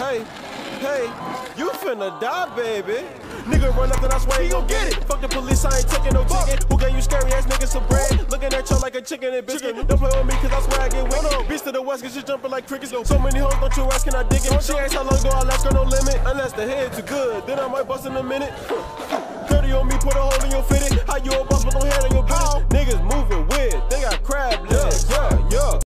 Hey, hey, you finna die, baby. Nigga run up and I swear he gon' get it. Fuck the police, I ain't taking no ticket. Who gave you scary ass niggas some bread? Looking at you like a chicken and biscuit. Don't play with me cause I swear I get wicked. Beast to the west cause she jumping like crickets. So many hoes, don't you ask, can I dig it? She asked how long ago I last, her no limit. Unless the head too good, then I might bust in a minute. 30 on me, put a hole in your fitted. How you a boss with no hand on your business? Niggas moving weird, they got crab legs.